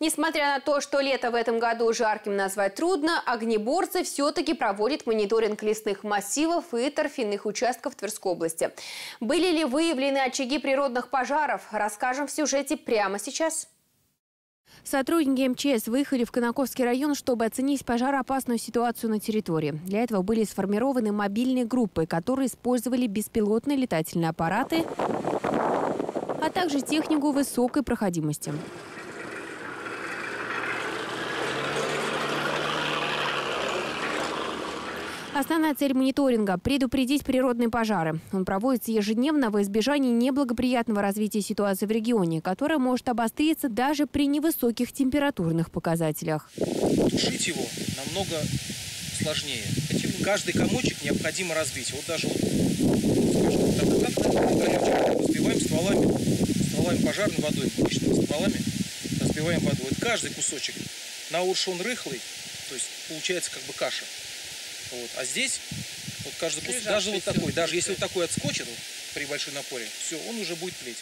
Несмотря на то, что лето в этом году жарким назвать трудно, огнеборцы все-таки проводят мониторинг лесных массивов и торфяных участков Тверской области. Были ли выявлены очаги природных пожаров, расскажем в сюжете прямо сейчас. Сотрудники МЧС выехали в Конаковский район, чтобы оценить пожароопасную ситуацию на территории. Для этого были сформированы мобильные группы, которые использовали беспилотные летательные аппараты, а также технику высокой проходимости. Основная цель мониторинга – предупредить природные пожары. Он проводится ежедневно во избежание неблагоприятного развития ситуации в регионе, которая может обостриться даже при невысоких температурных показателях. Тушить его намного сложнее. Каждый комочек необходимо разбить. Вот даже вот, разбиваем стволами, стволами пожарной водой, мощными стволами разбиваем воду. Вот каждый кусочек. На он рыхлый, то есть получается как бы каша. Вот. А здесь вот каждый кусок, даже вот такой, даже если вот такой отскочит вот, при большой напоре, все, он уже будет тлеть.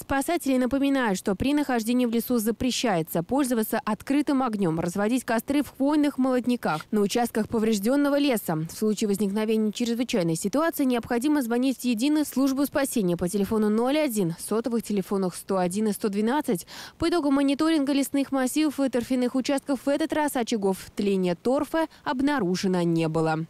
Спасатели напоминают, что при нахождении в лесу запрещается пользоваться открытым огнем, разводить костры в хвойных молодняках на участках поврежденного леса. В случае возникновения чрезвычайной ситуации необходимо звонить в единую службу спасения по телефону 01, сотовых телефонах 101 и 112. По итогам мониторинга лесных массивов и торфяных участков в этот раз очагов тления торфа обнаружено не было.